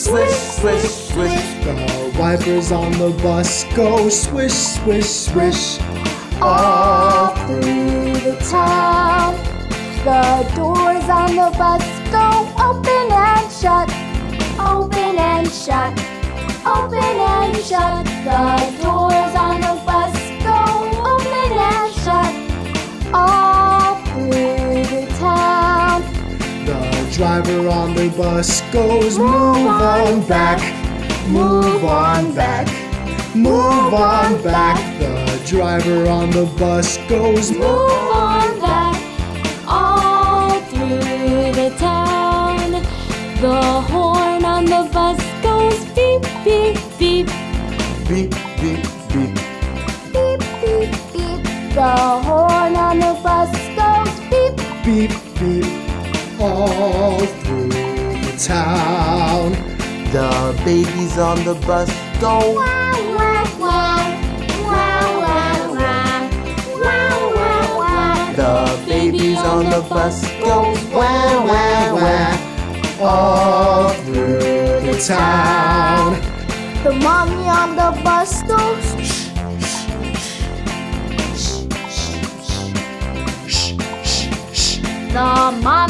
swish, swish, swish. The wipers on the bus go swish, swish, swish. all through the town. The doors on the bus go open and shut, open and shut, open and shut. The doors driver on the bus goes move on back, move on back, move on back. The driver on the bus goes Move on back, all through the town. The horn on the bus goes beep, beep, beep. Beep, beep, beep. Beep, beep, beep. The horn on the bus goes beep. beep, beep, all through the town. The babies on the bus go Wow, wow, wow. Wow, wow, wow. Wow, wow, wow. The babies on the bus go wah, wah, wah. All through the town. The mommy on the bus goes shh. The on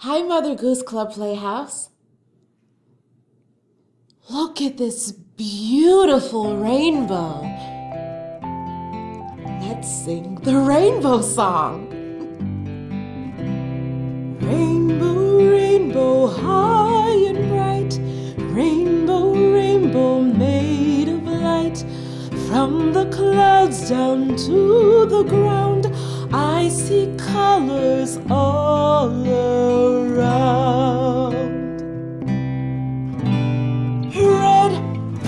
Hi, Mother Goose Club Playhouse. Look at this beautiful rainbow. Let's sing the rainbow song. Rainbow, rainbow, high and bright. Rainbow, rainbow, made of light. From the clouds down to the ground, I see colors all around. Red,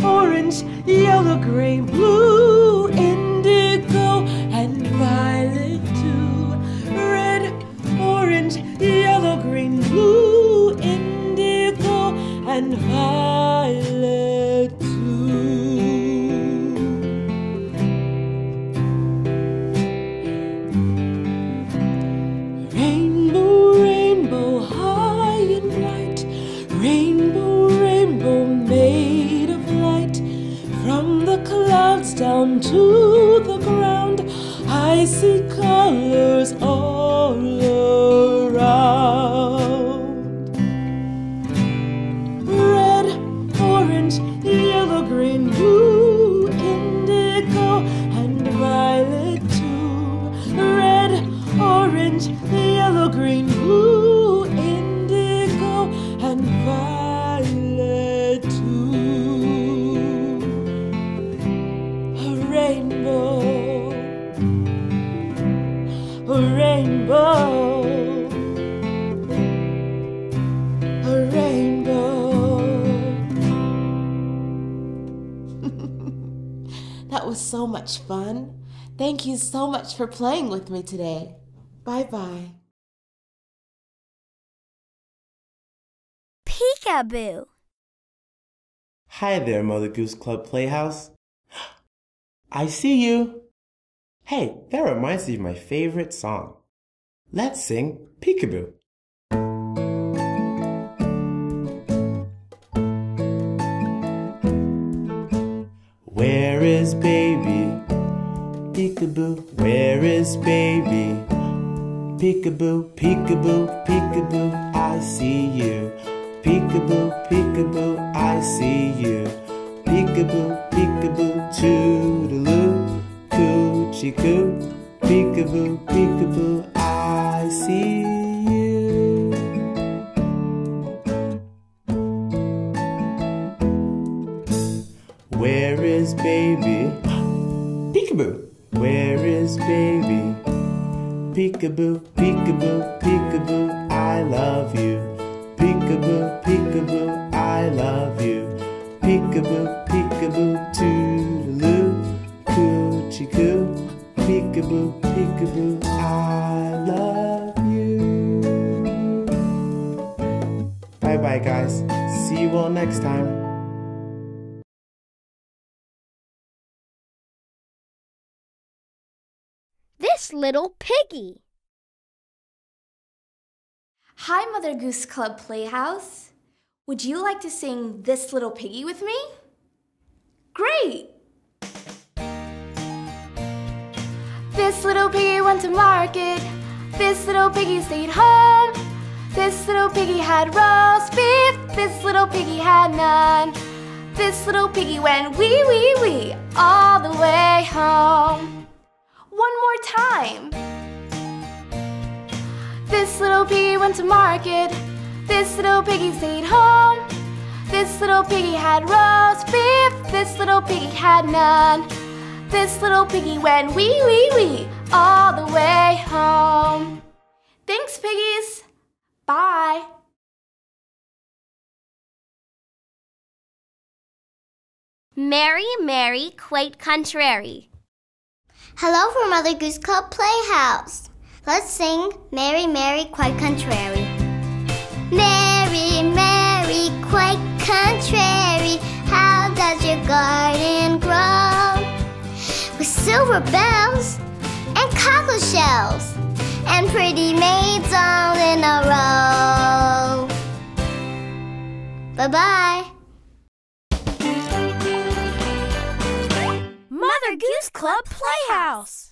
orange, yellow, gray, blue, indigo, and violet too. Red, orange, yellow, green, blue, indigo, and violet a rainbow, a rainbow. that was so much fun. Thank you so much for playing with me today. Bye bye. Peekaboo. Hi there, Mother Goose Club Playhouse. I see you. Hey, that reminds me of my favorite song. Let's sing Peekaboo. Where is baby? Peekaboo, where is baby? Peekaboo, peekaboo, peekaboo, I see you. peekaboo, peekaboo, I see you. Peekaboo, peekaboo, coo. Peekaboo, peekaboo, I see you. Where is baby? Peekaboo. Where is baby? Peekaboo, peekaboo, peekaboo, I love you. Peekaboo, peekaboo, I love you. Peekaboo, peekaboo, toodaloo, Peekaboo, peekaboo, I love you. Bye bye, guys. See you all next time. This little piggy. Hi, Mother Goose Club Playhouse. Would you like to sing This Little Piggy with me? Great! This little piggy went to market. This little piggy stayed home. This little piggy had roast beef. This little piggy had none. This little piggy went wee wee wee all the way home. One more time. This little piggy went to market. This little piggy stayed home. This little piggy had roast beef. This little piggy had none. This little piggy went wee wee wee all the way home. Thanks, piggies. Bye. Mary, Mary, quite contrary. Hello from Mother Goose Club Playhouse. Let's sing Mary, Mary, quite contrary. Mary, Mary, quite contrary. How does your garden grow? With silver bells and cockle shells and pretty maids all in a row. Bye bye. Mother Goose Club Playhouse.